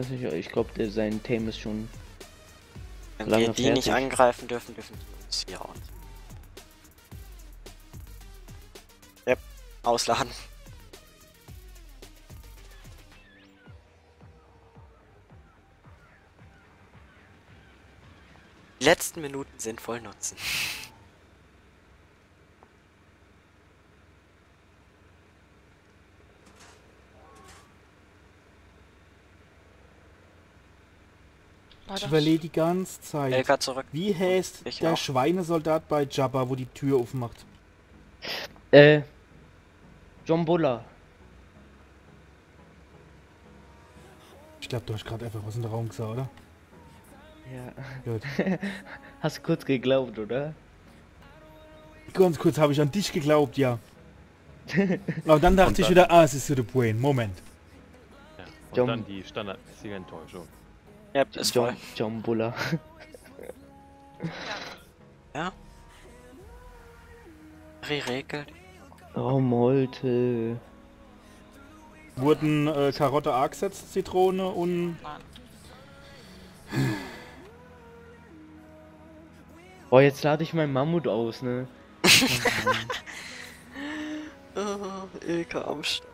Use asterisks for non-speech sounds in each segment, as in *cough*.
weiß nicht, ich glaube, sein Tame ist schon. Wenn Lange wir die nicht fertig. angreifen dürfen, dürfen die uns hier auch nicht. Yep, ausladen. Die letzten Minuten sinnvoll nutzen. *laughs* Ich überlege die ganze Zeit. Elka zurück. Wie heißt Ich der auch. Schweinesoldat bei Jabba, wo die Tür aufmacht? Äh. John Buller. Ich glaube, du hast gerade einfach was in den Raum gesagt, oder? Ja. Gut. *laughs* Hast du kurz geglaubt, oder? Ganz kurz habe ich an dich geglaubt, ja. *laughs* Aber dann dachte Und ich dann- wieder, ah, es ist so der Brain. Moment. Ja. Und John- dann die standardmäßige Enttäuschung. Yep, ist John, voll. John Buller. *laughs* Ja. Regelt. Oh, Molte. Wurden äh, Karotte A gesetzt, Zitrone und Nein. Boah, jetzt lade ich meinen Mammut aus, ne? *laughs* Oh, Ilka am Start.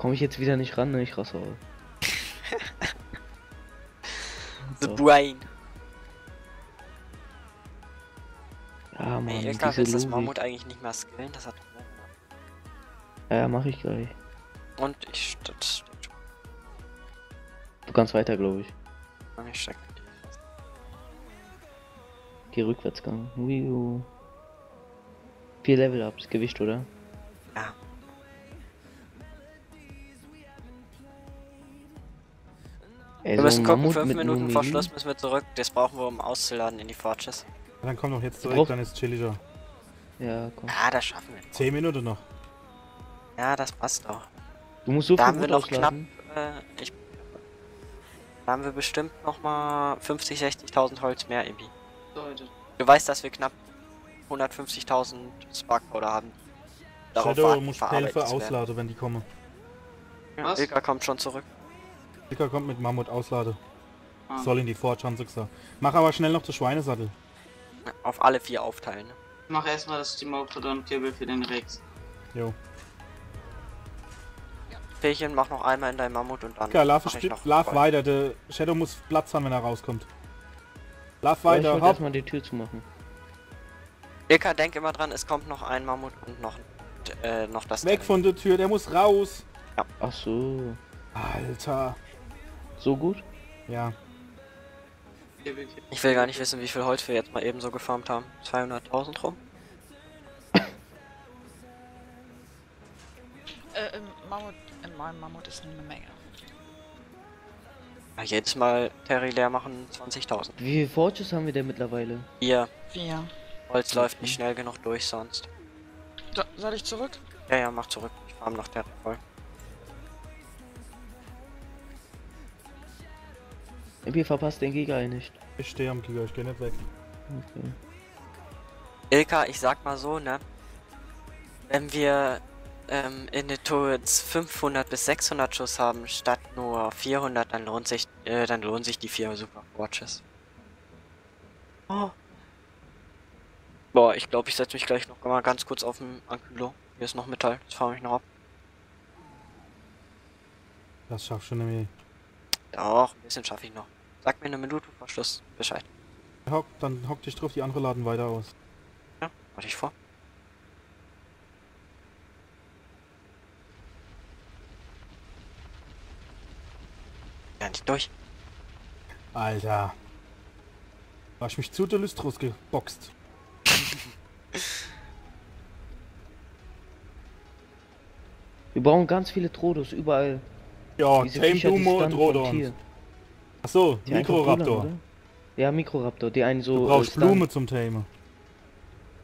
Komm ich jetzt wieder nicht ran, ne? Ich rasse. *laughs* The So. Brain. Ja, Mann, Ey, Ilka, willst das. Mammut eigentlich nicht mehr skillen? Das hat. Ja, mach ich gleich. Und ich das Du kannst weiter, glaube ich. ich checken. Geh Rückwärtsgang. Wiu. Vier Level-Ups, Gewicht, oder? Ja. Ey, Wir müssen ein gucken, Mammut fünf mit Minuten nur vor? Schluss müssen wir zurück. Das brauchen wir, um auszuladen in die Fortress. dann komm doch jetzt zurück, dann ist chilliger. Ja, komm. Ah, das schaffen wir. Zehn Minuten noch. Ja, das passt auch. Du musst so Da viel haben wir noch knapp, ausladen. äh, ich, da haben wir bestimmt noch mal 50, 60.000 Holz mehr, Ibi. Leute. Du weißt, dass wir knapp 150.000 Spark Powder haben. Darauf Shadow warten, muss werden. ausladen, wenn die kommen. Ja, Was? Ilka kommt schon zurück. Dicker kommt mit Mammut ausladen. Ah. Soll in die sie gesagt. Mach aber schnell noch den Schweinesattel. Auf alle vier aufteilen. ne? Mach erstmal das Team auf und Kirbel für den Rex. Jo. Pärchen, mach noch einmal in dein Mammut und dann ich noch lauf voll. weiter. Der Shadow muss Platz haben, wenn er rauskommt. Lauf Ja, ich weiter, hopp. erstmal die Tür zumachen. Ilka, denk immer dran, es kommt noch ein Mammut und noch, äh, noch das Weg Teil. von der Tür, der muss raus. Ach so. Alter. So gut? Ja. Ich will gar nicht wissen, wie viel Holz wir jetzt mal eben so gefarmt haben. 200.000 rum? Äh, im Mammut, in meinem Mammut ist eine Menge. Ja, jedes Mal Terry leer machen 20.000. Wie viele Forges haben wir denn mittlerweile? Ihr Vier. Holz läuft nicht schnell genug durch sonst. So, soll ich zurück? Ja, ja, mach zurück. Ich farm noch Terry voll. Wir verpasst den Giga nicht. Ich stehe am Giga, ich geh nicht weg. Okay. Ilka, ich sag mal so, ne? Wenn wir ähm, in den Turrets 500 bis 600 Schuss haben, statt nur 400, dann lohnt sich, äh, dann lohnen sich die vier Super Watches. Oh. Boah, ich glaube, ich setze mich gleich noch mal ganz kurz auf den Ankylo. Hier ist noch Metall, das fahre ich noch ab. Das schaffst du nämlich. Doch, ein bisschen schaffe ich noch. Sag mir eine Minute vor Schluss Bescheid. Hock, dann hock dich drauf, die andere laden weiter aus. Ja, warte ich vor. Ja, nicht durch. Alter. Du hast mich zu der Lystros geboxt. Wir brauchen ganz viele Trodos überall. Ja, Diese Tame Dumo und Rodon. Achso, ballern, Mikroraptor. oder? Ja, Mikroraptor, die einen so. Du brauchst äh. Blume zum Tamen.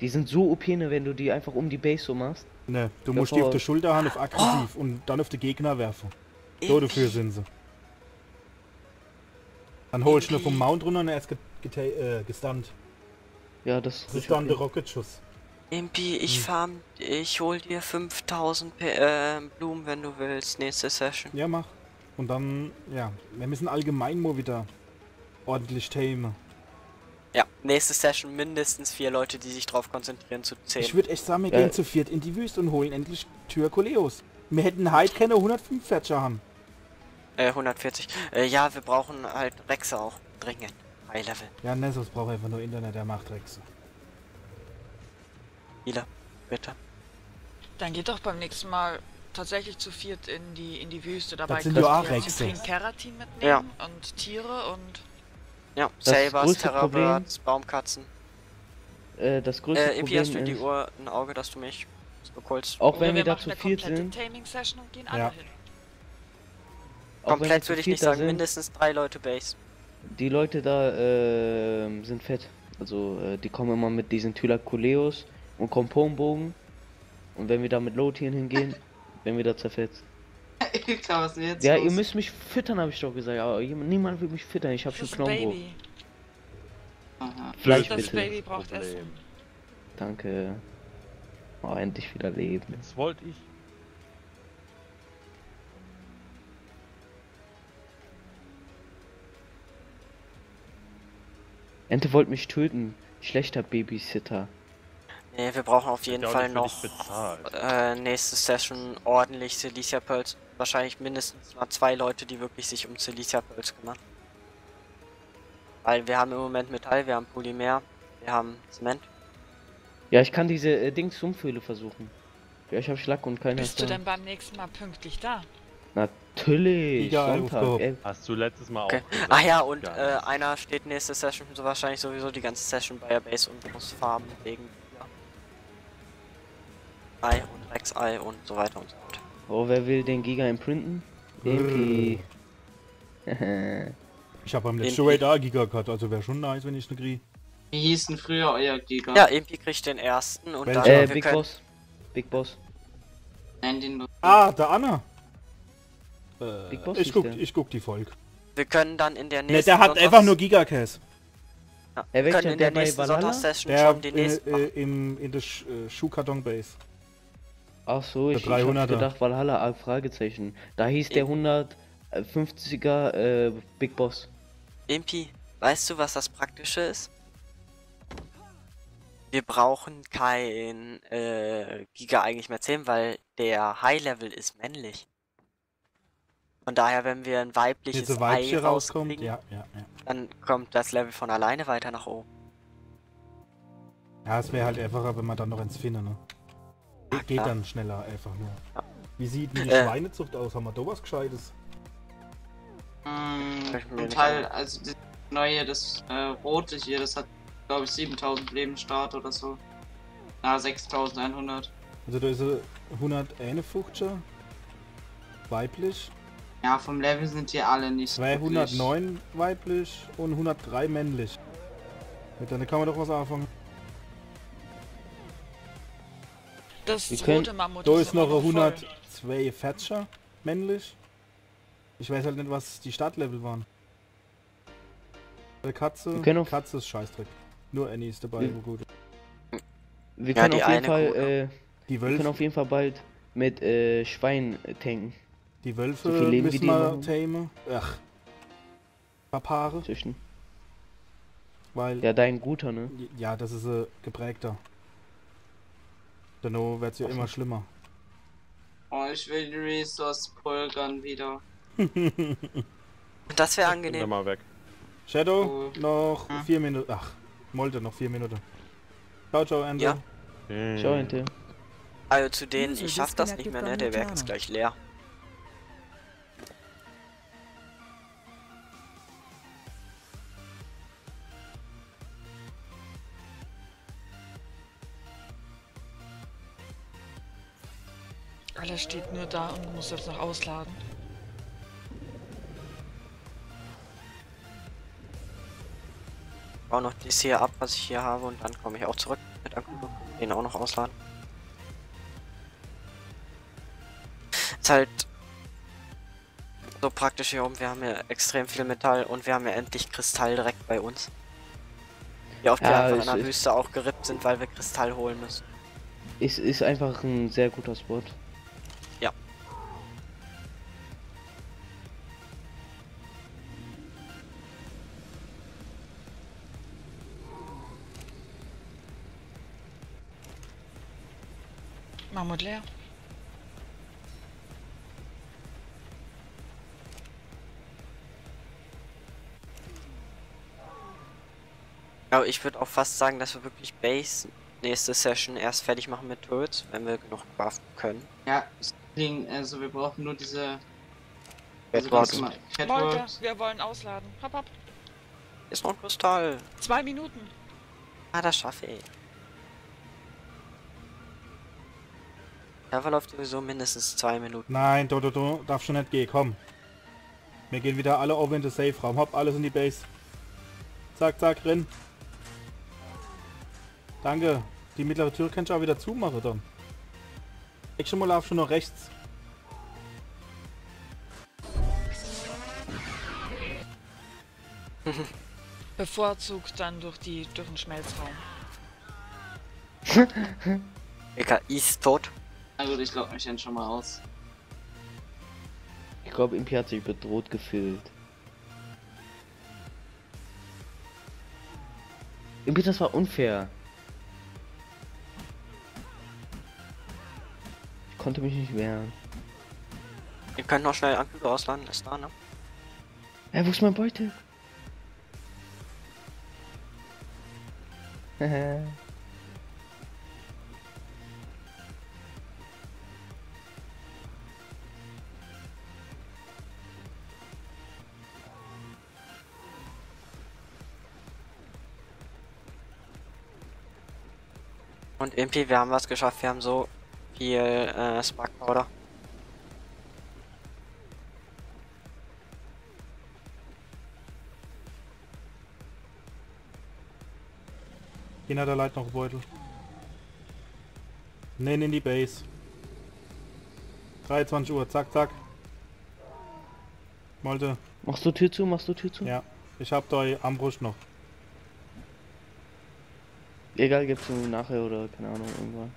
Die sind so OP, ne, wenn du die einfach um die Base so machst. Ne, du Ja, musst die auf der Schulter haben auf aggressiv und dann auf die Gegner werfen. So dafür sind sie. Dann holst du ihn vom Mount runter und er ist get- äh, gestunt. Ja, das ist der Rocketschuss. Impi, ich Hm. farm, ich hol dir 5000 P äh, Blumen, wenn du willst, nächste Session. Ja, mach. Und dann, ja, wir müssen allgemein mal wieder ordentlich tamen. Ja, nächste Session mindestens vier Leute, die sich drauf konzentrieren zu Ich zählen. würde echt sagen, wir Ja. gehen zu viert in die Wüste und holen endlich Tyrkoleos. Wir hätten heute keine 105 Fetscher haben. Äh, 140. Äh, ja, wir brauchen halt Rexe auch. Dringend. High Level. Ja, Nessos braucht einfach nur Internet, der macht Rexe. Healer. Bitte. Dann geht doch beim nächsten Mal tatsächlich zu viert in die, in die Wüste. Dabei sind könnt ja auch ihr Rexe. Cyprien Keratin mitnehmen und Tiere und Ja, Das Sabers, Problem- Terrorbirds, Baumkatzen. Äh, das größte Äh, Impi, hast du Problem in die Uhr ein Auge, dass du mich bekolst? auch Oder wenn wir da machen zu eine viert komplette sind, Taming-Session und gehen Ja. alle hin. auch wenn wir Komplett würde ich nicht da sagen, sind, mindestens drei Leute Base. Die Leute da ähm, sind fett. Also äh, die kommen immer mit diesen Thylakuleos und Komponbogen. Und wenn wir da mit Lotieren hingehen, *laughs* werden wir da zerfetzt. Klar, was jetzt Ja, los? ihr müsst mich füttern, habe ich doch gesagt. Aber jemand- niemand will mich füttern. Ich habe schon. Aha. Fleisch Das bitte. Baby braucht Problem. Essen. Danke. Oh, endlich wieder leben. Jetzt wollte ich. Ente wollte mich töten. Schlechter Babysitter. Nee, wir brauchen auf jeden Fall noch bezahlt. äh, nächste Session ordentlich Celicia Pearls. Wahrscheinlich mindestens mal zwei Leute, die wirklich sich um Celicia Pearls kümmern. Weil wir haben im Moment Metall, wir haben Polymer, wir haben Zement. Ja, ich kann diese äh, Dings Sumpfhöhle versuchen. Ja, ich habe Schlag und keiner Bist ist du denn beim nächsten Mal pünktlich da? Natürlich. Sonntag. Ey, Hast du letztes Mal Okay. auch gesagt. Ach ja, und äh, einer steht nächste Session so wahrscheinlich sowieso die ganze Session bei der Base und muss farmen wegen ja. Ei und Rex-Ei und so weiter und so fort. Oh, wer will den Giga imprinten? Impi. *laughs* *laughs* Ich habe beim Den- letzten Raid auch Giga gehabt, also wäre schon nice, wenn ich ne krieg. Wie hieß denn früher euer Giga? Ja, Impi kriegt den ersten und Welcher? dann äh, wir Big können, Boss. Big Boss. Nein, den Ah, der Anna. Äh, Big Boss ich guck, der. ich guck die Folge. wir können dann in der Ne, nächsten der hat Sonntags- einfach nur Giga-Cass. ja, Äh, welcher, können in der der nächsten? Sonntags-Session Der schon die äh, nächsten äh, im, in der Sch äh, Schuhkarton-Base. Ach so, ich, ich hab 300er. gedacht Valhalla, ah, Fragezeichen. Da hieß der 150er äh, Big Boss. Impi, weißt du, was das Praktische ist? Wir brauchen kein äh, Giga eigentlich mehr 10, weil der High Level ist männlich. Von daher, wenn wir ein weibliches Diese Ei Weibchen rauskommt. rauskriegen, Ja, ja, ja. dann kommt das Level von alleine weiter nach oben. Ja, es wäre halt einfacher, wenn man dann noch ins Finne, ne? Ja, Geht dann schneller einfach nur. Ja. Wie sieht denn die Äh. Schweinezucht aus? Haben wir da was Gescheites? Mm, Teil, also das neue, das äh, rote hier, das hat glaube ich 7000 Lebensstart oder so. Na, 6100. Also da ist er 151 weiblich, Ja, vom Level sind die alle nicht so wirklich- 209 weiblich und 103 männlich. Mit dann kann man doch was anfangen. Das Wir können- rote Mammut Da ist noch immer ein voll. 102 Fetscher männlich. Ich weiß halt nicht, was die Startlevel waren. Der Katze, können Katze ist Scheißdreck. Nur Annie ist dabei, Wir- wo gut. Wir Ja, können die auf jeden eine Fall, äh, Die wir können Wölfe, auf jeden Fall bald mit äh, Schwein äh, tanken. die Wölfe so Leben, müssen wir tamen. Ach. Paare, Zwischen. weil Ja, dein guter, ne? Ja, das ist ein geprägter. Danach wird es ja immer schlimmer. Oh, ich will die Resource Pulgern wieder. Das wäre Bin angenehm. mal weg. Shadow, Oh. noch Hm. vier Minuten. Ach, Molte, noch vier Minuten. Ciao, ciao, Ende. Ja. Hm. Schau, Ente. Also zu denen, ich schaff das nicht mehr, ne? Der Berg ist gleich leer. Alles steht nur da und muss jetzt noch ausladen. Baue noch das hier ab, was ich hier habe und dann komme ich auch zurück mit Akku. Den auch noch ausladen. Ist halt so praktisch hier oben. Wir haben ja extrem viel Metall und wir haben ja endlich Kristall direkt bei uns. Oft wir Ja, es der Wüste auch gerippt sind, weil wir Kristall holen müssen. ist, ist einfach ein sehr guter Spot. Mammut leer. Aber ich würde auch fast sagen, dass wir wirklich Base nächste Session erst fertig machen mit Turrets, wenn wir genug craften können. Ja, deswegen, also wir brauchen nur diese. Also Leute, wir wollen ausladen. Hopp, hopp. ist noch ein Kristall. Zwei Minuten. Ah, das schaffe ich. Da verläuft sowieso mindestens zwei Minuten. Nein, du, du, du darfst schon nicht gehen, komm. Wir gehen wieder alle over in den Safe-Raum. Hopp, alles in die Base. Zack, zack, renn. Danke. Die mittlere Tür kannst du auch wieder zumachen dann. Ich schon mal lauf schon noch rechts. *laughs* Bevorzugt dann durch die durch den Schmelzraum. *laughs* Egal, ist tot. Gut, ich log mich dann schon mal aus. Ich glaube, Impi hat sich bedroht gefühlt. Impi, das war unfair. Ich konnte mich nicht wehren. Ihr könnt noch schnell Ankübel ausladen, ist da, ne? Hä, wo ist mein Beutel? *laughs* *laughs* Und irgendwie, wir haben was geschafft, wir haben so viel äh, Spark Powder. Jeder der Leit noch Beutel. Nein, in die Base. 23 Uhr, zack, zack. Malte, Machst du Tür zu? Machst du Tür zu? ja. Ich hab da Armbrust noch. Egal, gibt's nur nachher oder keine Ahnung irgendwann.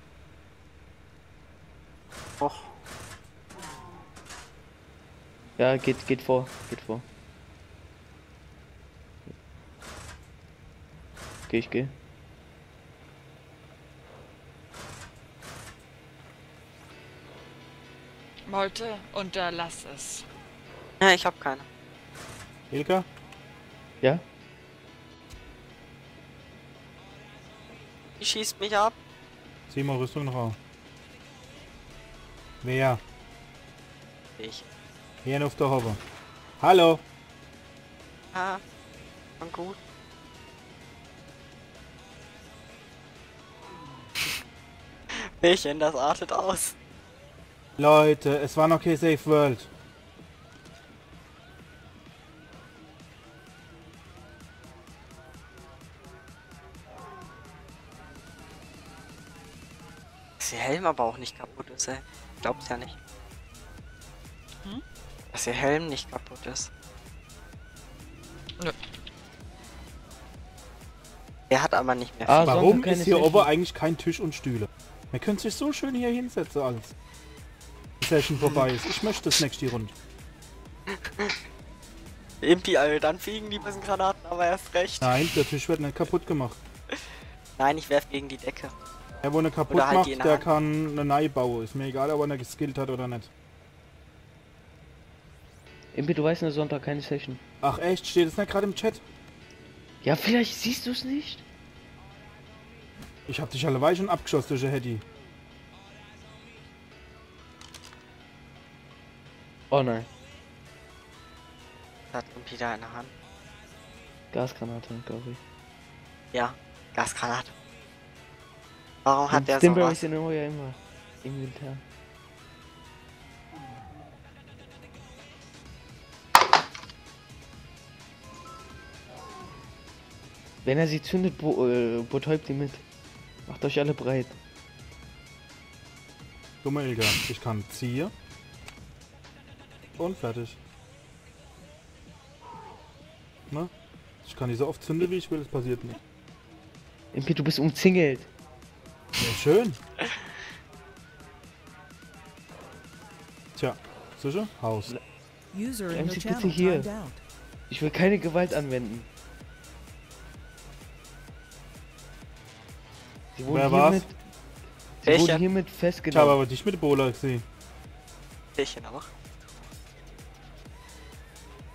Och, Ja, geht, geht vor, geht vor. Geh, ich geh. Molte, unterlass es. ja, ich hab keine. Ilka? Ja? Die schießt mich ab. Zieh mal Rüstung noch auf. Wer? Ich. Hier auf der Hover. Hallo? Ah, und gut. Bärchen, das artet aus. Leute, es war noch kein Safe World. Helm aber auch nicht kaputt ist, ey. Glaubt's ja nicht. Hm? Dass ihr Helm nicht kaputt ist. Nö. Er hat aber nicht mehr Ah. Warum ist hier oben eigentlich kein Tisch und Stühle? Man könnte sich so schön hier hinsetzen alles. Die Session *laughs* vorbei ist. Ich möchte das nächste Runde. *laughs* Impi, Alter, dann fliegen die bösen Granaten aber erst recht. Nein, der Tisch wird nicht kaputt gemacht. Nein, ich werf gegen die Decke. Er, wo eine kaputt halt macht, der der kann eine neue bauen. Ist mir egal, ob er eine geskillt hat oder nicht. Impi, du weißt, ne Sonntag keine Session. Ach echt, steht es nicht gerade im Chat? Ja, vielleicht siehst du es nicht. Ich hab dich alleweil schon abgeschossen, durch Hetty. Oh nein, Hat Impi da in der Hand. Gasgranate, glaube ich. Ja, Gasgranate. Warum hat der so was? sind immer ja immer im Inventar. Wenn er sie zündet, bo äh, betäubt ihn mit. Macht euch alle breit. Dumme Ilga, ich kann ziehen. Und fertig. Na? Ich kann die so oft zünden, wie ich will, es passiert nicht. Impi, du bist umzingelt. Ja, schön. Tja, sicher? Haus. User in your channel hier. Ich will keine Gewalt anwenden. Sie wurden Wer war's? Sie ich hiermit festgenommen. Ich habe aber dich mit Bola gesehen. Welchen aber.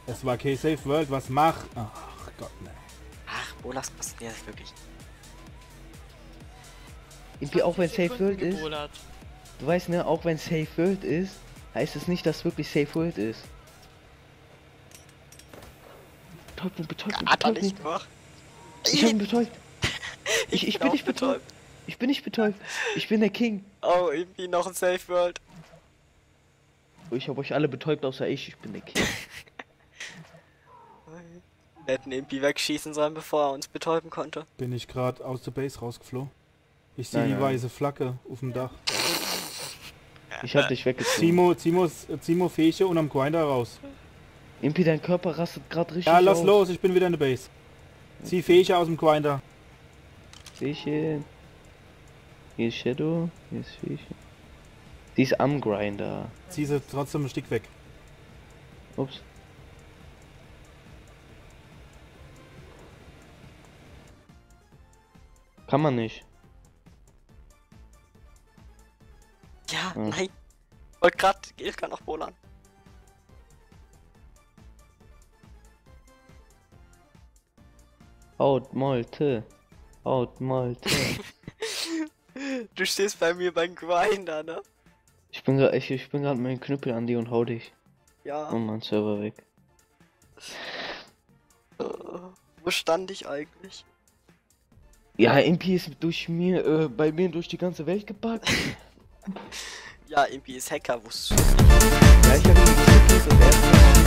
Es war K-Safe World, was mach? Ach Gott, ne. Ach, Bolas passiert wirklich. nicht. Irgendwie auch wenn Safe World ist, du weißt ne, auch wenn Safe World ist, heißt es nicht, dass wirklich Safe World ist. Betäubt ihn, betäubt er betäubt gemacht? Ich hab ihn betäubt. *laughs* Ich, ich bin nicht betäubt. Ich bin nicht betäubt. Ich bin der King. Oh, irgendwie noch ein Safe World. Ich habe euch alle betäubt, außer ich. Ich bin der King. *laughs* Wir hätten irgendwie wegschießen sollen, bevor er uns betäuben konnte. Bin ich gerade aus der Base rausgeflogen. Ich sehe die nein. weiße Flagge auf dem Dach. Ich hab dich weggezogen. Zimo, Zimo, Zimo Fäche und am Grinder raus. Impi, dein Körper rastet gerade richtig Ja, lass aus. los, ich bin wieder in der Base. Zieh Fäche aus dem Grinder. Fähchen. Hier ist Shadow. Hier ist Fähchen. Sie ist am Grinder. Zieh sie trotzdem ein Stück weg. Ups. Kann man nicht. Ja, Hm. nein. Wollte grad Ilka noch bollern. Haut Malte. Haut Malte. *laughs* Du stehst bei mir beim Grinder, ne? ich bin gerade ich, ich bin gerade mit dem Knüppel an dir und hau dich. Ja. Und mein Server weg. Äh, wo stand ich eigentlich? Ja, Impi ist durch mir, äh, bei mir durch die ganze Welt gepackt. Ja, irgendwie ist Hacker, wusstest du. ja, ich hab ihn gekriegt und er